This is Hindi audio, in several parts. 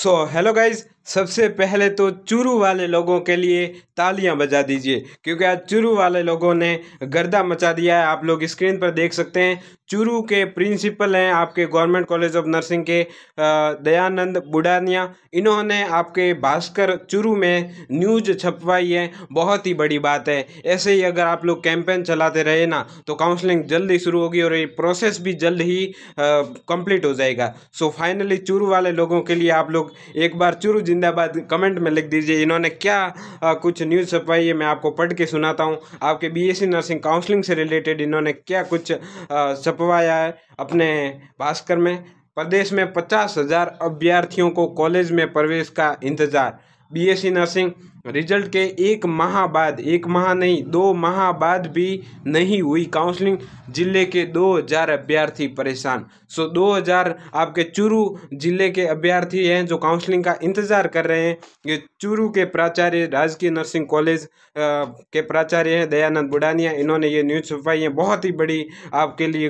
सो हेलो गाइज़ सबसे पहले तो चूरू वाले लोगों के लिए तालियाँ बजा दीजिए, क्योंकि आज चूरू वाले लोगों ने गर्दा मचा दिया है। आप लोग स्क्रीन पर देख सकते हैं, चूरू के प्रिंसिपल हैं आपके गवर्नमेंट कॉलेज ऑफ़ नर्सिंग के दयानंद बुडानिया। इन्होंने आपके भास्कर चूरू में न्यूज़ छपवाई है, बहुत ही बड़ी बात है। ऐसे ही अगर आप लोग कैंपेन चलाते रहे ना तो काउंसलिंग जल्दी शुरू होगी और ये प्रोसेस भी जल्द ही कंप्लीट हो जाएगा। सो फाइनली चूरू वाले लोगों के लिए आप लोग एक बार चूरू जिंदाबाद कमेंट में लिख दीजिए इन्होंने क्या आ, कुछ न्यूज़ छपाई है मैं आपको पढ़ के सुनाता हूँ। आपके बीएससी नर्सिंग काउंसलिंग से रिलेटेड इन्होंने क्या कुछ छपवाया है अपने भास्कर में? प्रदेश में पचास हज़ार अभ्यर्थियों को कॉलेज में प्रवेश का इंतज़ार। बीएससी नर्सिंग रिज़ल्ट के एक माह बाद, एक माह नहीं, दो माह बाद भी नहीं हुई काउंसलिंग ज़िले के 2000 अभ्यर्थी परेशान। सो 2000 आपके चूरू ज़िले के अभ्यर्थी हैं जो काउंसलिंग का इंतज़ार कर रहे हैं। ये चूरू के प्राचार्य, राजकीय नर्सिंग कॉलेज के प्राचार्य हैं दयानंद बुडानिया। इन्होंने ये न्यूज़ छुपाई है। बहुत ही बड़ी आपके लिए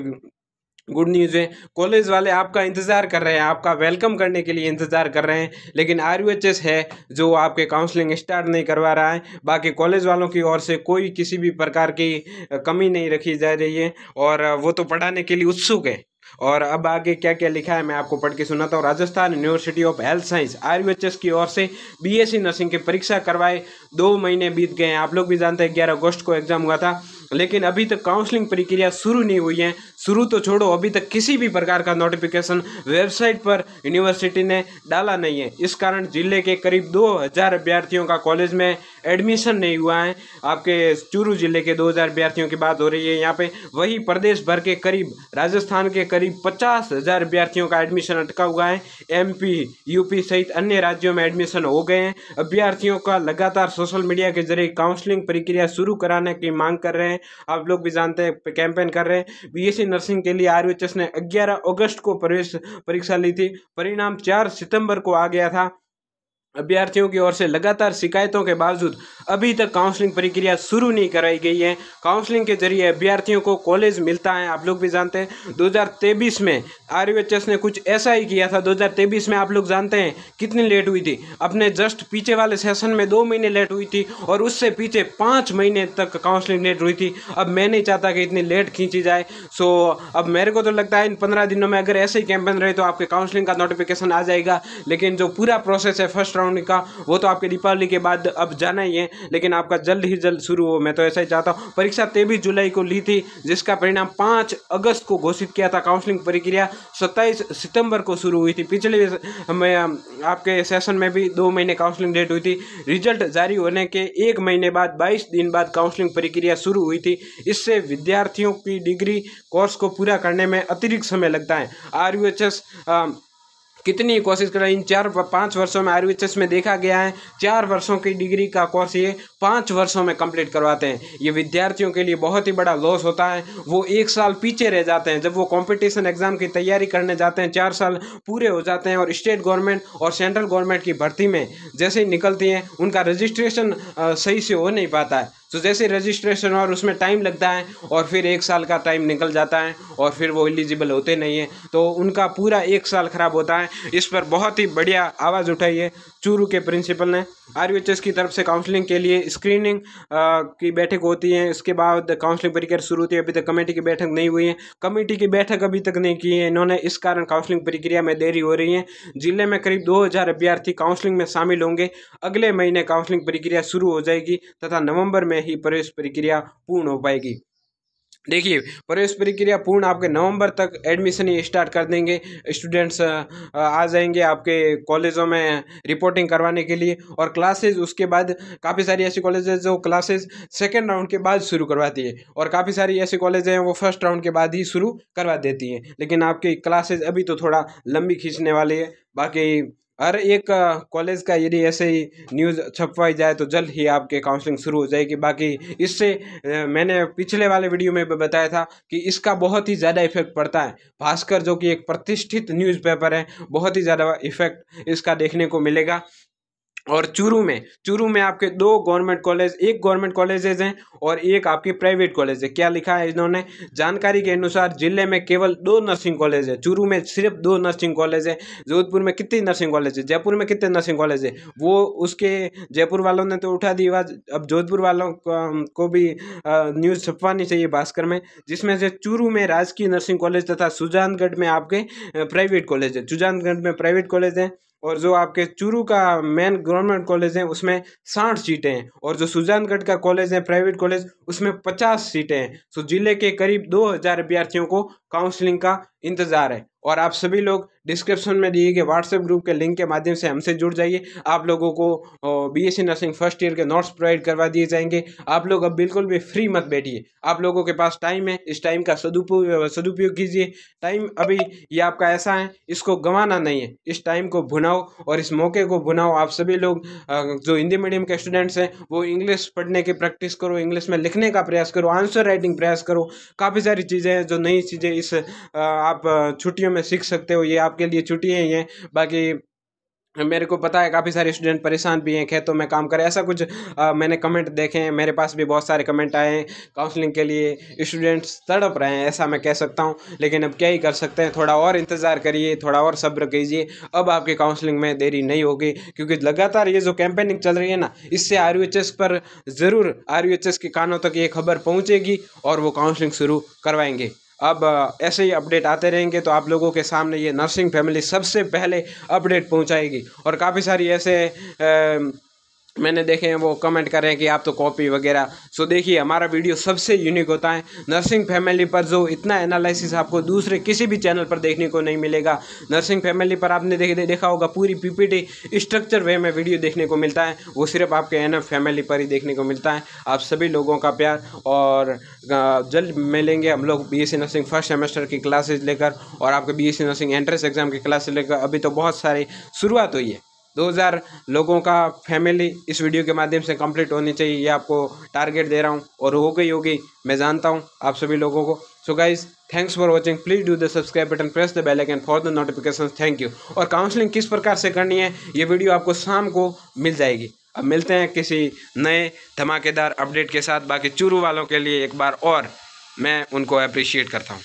गुड न्यूज़ है। कॉलेज वाले आपका इंतज़ार कर रहे हैं, आपका वेलकम करने के लिए इंतज़ार कर रहे हैं। लेकिन आरयूएचएस है, जो आपके काउंसलिंग स्टार्ट नहीं करवा रहा है। बाकी कॉलेज वालों की ओर से कोई किसी भी प्रकार की कमी नहीं रखी जा रही है। और वो तो पढ़ाने के लिए उत्सुक है। और अब आगे क्या क्या लिखा है, मैं आपको पढ़ के सुनाता हूँ। Rajasthan university of health science RUHS की ओर से बीएससी नर्सिंग की परीक्षा करवाए। दो महीने बीत गए हैं। आप लोग भी जानते हैं, ग्यारह अगस्त को एग्ज़ाम हुआ था। लेकिन अभी तक काउंसलिंग प्रक्रिया शुरू नहीं हुई है। शुरू तो छोड़ो, अभी तक किसी भी प्रकार का नोटिफिकेशन वेबसाइट पर यूनिवर्सिटी ने डाला नहीं है। इस कारण ज़िले के करीब दो हज़ार अभ्यर्थियों का कॉलेज में एडमिशन नहीं हुआ है। आपके चूरू ज़िले के दो हज़ार अभ्यर्थियों की बात हो रही है। यहाँ पे वही प्रदेश भर के करीब, राजस्थान के करीब पचास हज़ार अभ्यर्थियों का एडमिशन अटका हुआ है। एमपी यूपी सहित अन्य राज्यों में एडमिशन हो गए हैं। अभ्यर्थियों का लगातार सोशल मीडिया के ज़रिए काउंसलिंग प्रक्रिया शुरू कराने की मांग कर रहे हैं। आप लोग भी जानते हैं कैंपेन कर रहे हैं। बीएससी नर्सिंग के लिए आरयूएचएस ने 11 अगस्त को प्रवेश परीक्षा ली थी। परिणाम 4 सितंबर को आ गया था। अभ्यर्थियों की ओर से लगातार शिकायतों के बावजूद अभी तक काउंसलिंग प्रक्रिया शुरू नहीं कराई गई है। काउंसलिंग के ज़रिए अभ्यर्थियों को कॉलेज मिलता है, आप लोग भी जानते हैं। 2023 में आरयूएचएस ने कुछ ऐसा ही किया था। 2023 में आप लोग जानते हैं कितनी लेट हुई थी। अपने जस्ट पीछे वाले सेशन में दो महीने लेट हुई थी और उससे पीछे पाँच महीने तक काउंसलिंग लेट हुई थी। अब मैं नहीं चाहता कि इतनी लेट खींची जाए। सो अब मेरे को तो लगता है इन पंद्रह दिनों में अगर ऐसे ही कैंपेन रहे तो आपके काउंसलिंग का नोटिफिकेशन आ जाएगा। लेकिन जो पूरा प्रोसेस है फ़र्स्ट राउंड का, वो तो आपके दीपावली के बाद अब जाना ही है, लेकिन आपका जल्द ही जल्द शुरू हो, मैं तो ऐसा ही चाहता हूँ। परीक्षा तेईस जुलाई को ली थी, जिसका परिणाम पाँच अगस्त को घोषित किया था काउंसलिंग प्रक्रिया सत्ताईस सितंबर को शुरू हुई थी। पिछले, में, आपके सेशन में भी दो महीने काउंसलिंग डेट हुई थी। रिज़ल्ट जारी होने के एक महीने बाद, बाईस दिन बाद काउंसलिंग प्रक्रिया शुरू हुई थी। इससे विद्यार्थियों की डिग्री कोर्स को पूरा करने में अतिरिक्त समय लगता है। आर यू एच एस कितनी कोशिश कर इन चार पाँच वर्षों में आर में देखा गया है, चार वर्षों की डिग्री का कोर्स ये पाँच वर्षों में कंप्लीट करवाते हैं। ये विद्यार्थियों के लिए बहुत ही बड़ा लॉस होता है। वो एक साल पीछे रह जाते हैं। जब वो कंपटीशन एग्ज़ाम की तैयारी करने जाते हैं, चार साल पूरे हो जाते हैं और स्टेट गवर्नमेंट और सेंट्रल गवर्नमेंट की भर्ती में जैसे ही निकलती हैं, उनका रजिस्ट्रेशन सही से हो नहीं पाता है। तो जैसे रजिस्ट्रेशन और उसमें टाइम लगता है और फिर एक साल का टाइम निकल जाता है और फिर वो एलिजिबल होते नहीं हैं तो उनका पूरा एक साल ख़राब होता है। इस पर बहुत ही बढ़िया आवाज़ उठाई है चूरू के प्रिंसिपल ने। आरवीएचएस की तरफ़ से काउंसलिंग के लिए स्क्रीनिंग की बैठक होती है। इसके बाद काउंसलिंग प्रक्रिया शुरू होती है। अभी तक कमेटी की बैठक नहीं हुई है। कमेटी की बैठक अभी तक नहीं की है। इन्होंने इस कारण काउंसलिंग प्रक्रिया में देरी हो रही है। ज़िले में करीब दो हज़ार अभ्यर्थी काउंसलिंग में शामिल होंगे। अगले महीने काउंसलिंग प्रक्रिया शुरू हो जाएगी तथा नवंबर में ही प्रवेश प्रक्रिया पूर्ण हो पाएगी। देखिए, प्रवेश प्रक्रिया पूर्ण आपके नवंबर तक एडमिशन ही स्टार्ट कर देंगे। स्टूडेंट्स आ जाएँगे आपके कॉलेजों में रिपोर्टिंग करवाने के लिए और क्लासेज उसके बाद काफ़ी सारी ऐसी कॉलेजेस जो क्लासेज सेकेंड राउंड के बाद शुरू करवाती है और काफ़ी सारी ऐसी कॉलेज हैं वो फ़र्स्ट राउंड के बाद ही शुरू करवा देती हैं। लेकिन आपकी क्लासेज अभी तो थोड़ा लंबी खींचने वाली है। बाकी हर एक कॉलेज का यदि ऐसे ही न्यूज़ छपवाई जाए तो जल्द ही आपके काउंसलिंग शुरू हो जाएगी। बाकी इससे मैंने पिछले वाले वीडियो में बताया था कि इसका बहुत ही ज़्यादा इफ़ेक्ट पड़ता है। भास्कर जो कि एक प्रतिष्ठित न्यूज़पेपर है, बहुत ही ज़्यादा इफ़ेक्ट इसका देखने को मिलेगा। और चूरू में चूरू में आपके दो गवर्नमेंट कॉलेज एक गवर्नमेंट कॉलेजेज हैं और एक आपकी प्राइवेट कॉलेज है। क्या लिखा है इन्होंने? जानकारी के अनुसार ज़िले में केवल दो नर्सिंग कॉलेज है। चूरू में सिर्फ़ दो नर्सिंग कॉलेज है। जोधपुर में कितनी नर्सिंग कॉलेज है? जयपुर में कितने नर्सिंग कॉलेज है? वो उसके जयपुर वालों ने तो उठा दी आवाज़। अब जोधपुर वालों को भी न्यूज़ छपवानी चाहिए भास्कर में, जिसमें से चूरू में राजकीय नर्सिंग कॉलेज तथा सुजानगढ़ में आपके प्राइवेट कॉलेज है। सुजानगढ़ में प्राइवेट कॉलेज है। और जो आपके चूरू का मेन गवर्नमेंट कॉलेज है, उसमें साठ सीटें हैं। और जो सुजानगढ़ का कॉलेज है प्राइवेट कॉलेज उसमें पचास सीटें हैं। सो ज़िले के करीब दो हज़ार विद्यार्थियों को काउंसलिंग का इंतज़ार है। और आप सभी लोग डिस्क्रिप्शन में दिए गए व्हाट्सएप ग्रुप के लिंक के माध्यम से हमसे जुड़ जाइए। आप लोगों को B BSc nursing first year के नोट्स प्रोवाइड करवा दिए जाएँगे। आप लोग अब बिल्कुल भी फ्री मत बैठिए। आप लोगों के पास टाइम है, इस टाइम का सदुपयोग सदुपयोग कीजिए। टाइम अभी ये आपका ऐसा है, इसको गंवाना नहीं है। इस टाइम को भुनाओ और इस मौके को भुनाओ। आप सभी लोग जो हिंदी मीडियम के स्टूडेंट्स हैं, वो इंग्लिश पढ़ने की प्रैक्टिस करो इंग्लिश में लिखने का प्रयास करो आंसर राइटिंग प्रयास करो। काफ़ी सारी चीज़ें हैं, जो नई चीज़ें इस आप छुट्टियों में सीख सकते हो ये आपके लिए छुट्टी है ये बाकी मेरे को पता है काफ़ी सारे स्टूडेंट परेशान भी हैं खेतों में काम करें ऐसा कुछ आ, मैंने कमेंट देखे हैं मेरे पास भी बहुत सारे कमेंट आए हैं काउंसलिंग के लिए स्टूडेंट्स तड़प रहे हैं ऐसा मैं कह सकता हूँ लेकिन अब क्या ही कर सकते हैं थोड़ा और इंतज़ार करिए थोड़ा और सब्र कीजिए अब आपके काउंसलिंग में देरी नहीं होगी क्योंकि लगातार ये जो कैंपेनिंग चल रही है ना इससे आरयूएचएस पर ज़रूर आरयूएचएस के कानों तक ये खबर पहुँचेगी और वो काउंसलिंग शुरू करवाएँगे। अब ऐसे ही अपडेट आते रहेंगे तो आप लोगों के सामने ये नर्सिंग फैमिली सबसे पहले अपडेट पहुंचाएगी। और काफ़ी सारी ऐसे मैंने देखे हैं, वो कमेंट कर कि आप तो कॉपी वगैरह। सो देखिए, हमारा वीडियो सबसे यूनिक होता है। नर्सिंग फैमिली पर जो इतना एनालिसिस आपको दूसरे किसी भी चैनल पर देखने को नहीं मिलेगा। नर्सिंग फैमिली पर आपने देख देखा होगा, पूरी पीपीटी स्ट्रक्चर वे में वीडियो देखने को मिलता है। वो सिर्फ़ आपके एनएफ फैमिली पर ही देखने को मिलता है। आप सभी लोगों का प्यार और जल्द मिलेंगे। हम लोग बीएससी नर्सिंग फ़र्स्ट सेमेस्टर की क्लासेज लेकर और आपके बी नर्सिंग एंट्रेंस एग्ज़ाम की क्लासेज लेकर अभी तो बहुत सारी शुरुआत हुई है। 2000 लोगों का फैमिली इस वीडियो के माध्यम से कंप्लीट होनी चाहिए, ये आपको टारगेट दे रहा हूँ और हो गई होगी, मैं जानता हूँ आप सभी लोगों को। So guys thanks for watching please do the subscribe button press the bell icon for the notification thank you और काउंसलिंग किस प्रकार से करनी है, ये वीडियो आपको शाम को मिल जाएगी। अब मिलते हैं किसी नए धमाकेदार अपडेट के साथ। बाकी चूरू वालों के लिए एक बार और मैं उनको अप्रिशिएट करता हूँ।